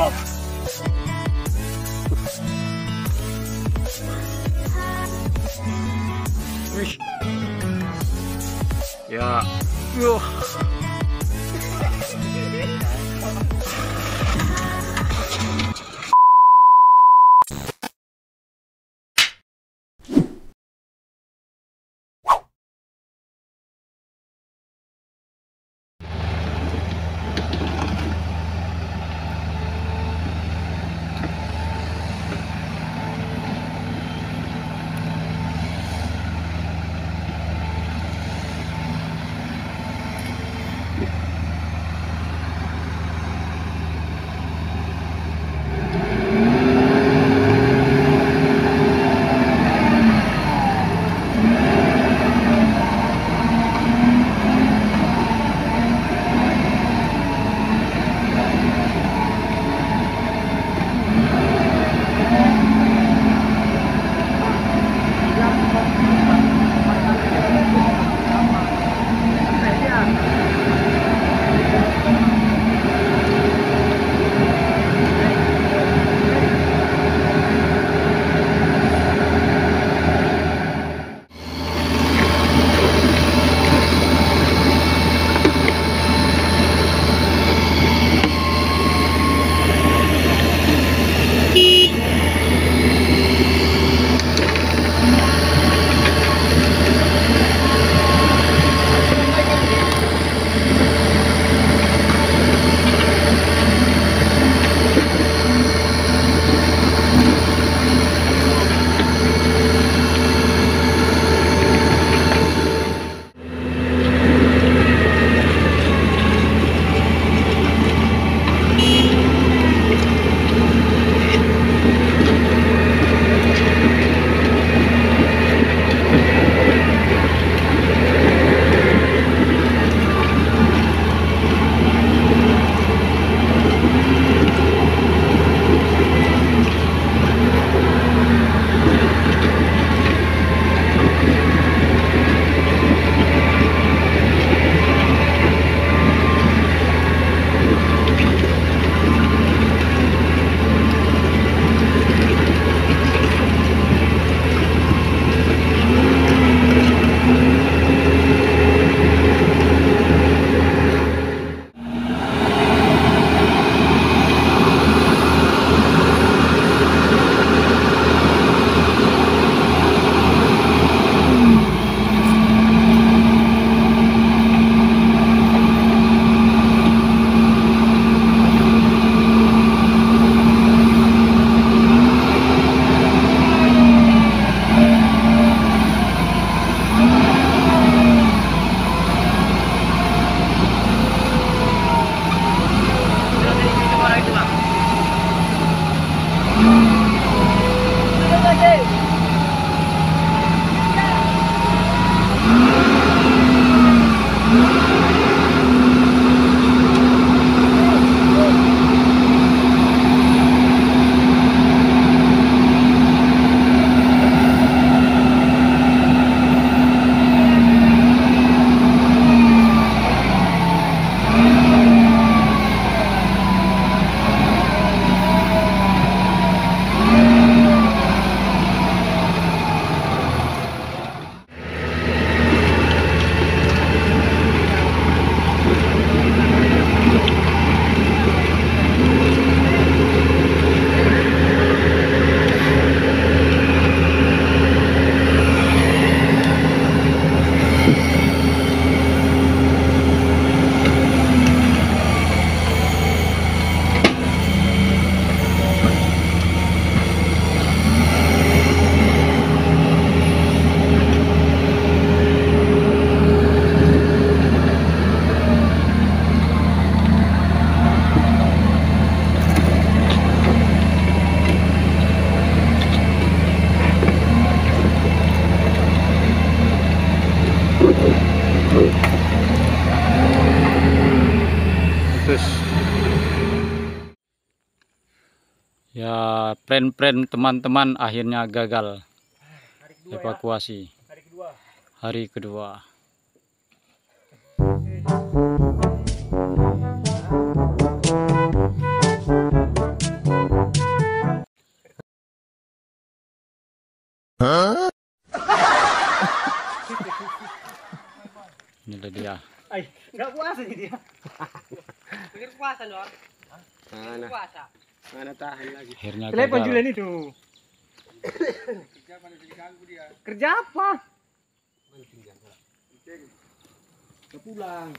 よいやうお ya plan-plan teman-teman akhirnya gagal hari kedua ya. evakuasi ya. hari kedua, hari kedua. Huh? Ini dia. Ay, enggak puasa dia. Pikir puasa loh. Mana? Puasa. Nah, nah. Mana tahan lagi. Akhirnya Telepon gagal. Julian itu. Kerja apa? Udah pulang.